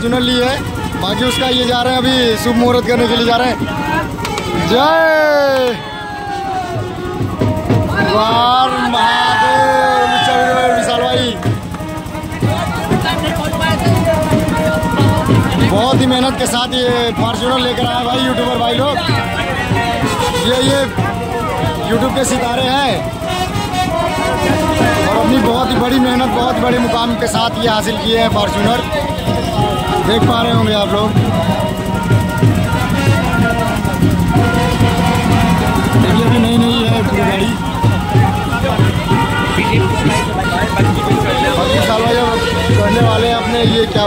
Fortuner ली है। बाकी उसका ये जा रहे हैं अभी शुभ मुहूर्त करने के लिए जा रहे हैं। जय! वार महादेव बहुत ही मेहनत के साथ ये फॉर्चूनर लेकर आए भाई यूट्यूबर भाई लोग। ये ये यूट्यूब के सितारे हैं। और अपनी बहुत ही बड़ी मेहनत, बहुत बड़े मुकाम के साथ ये हासिल किए हैं फॉर्चूनर देख पा रहे होंगे आप लोग। देखिए अभी नई नई है गाड़ी बाकी साल करने वाले हैं अपने, ये क्या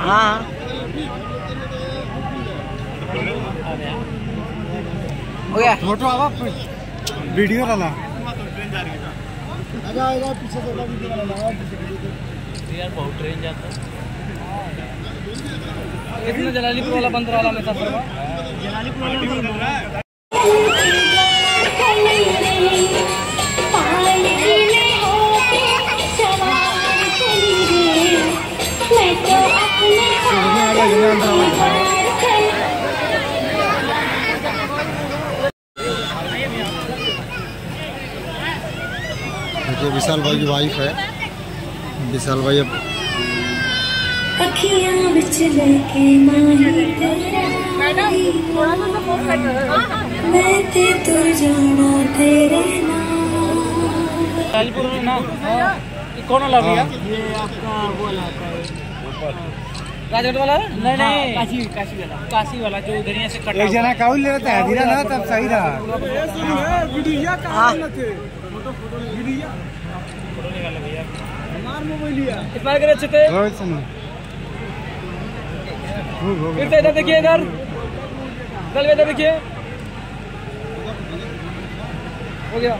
हाँ। हो गया फ़ोटो आवा वीडियो डाला यार बहुत ट्रेन जाता कितना जलालीपुर वाला बंदर वाला में था। देखिए विशाल भाई की वाइफ है, विशाल भाई अब अखियाँ बिच लेके माही तेरा मैं ते तुर जाना तेरे नाम। जलालीपुर में ना कौन वाला भैया? ये आपका वो इलाका राजगढ़ वाला? नहीं नहीं। काशी काशी वाला। काशी वाला जो से कटा एक जना काउल ले रहा था धीरा ना तब सही रहा। इतना करे अच्छे थे रोहित सुनो। फिर से इधर देखिए इधर इधर इधर देखिए हो गया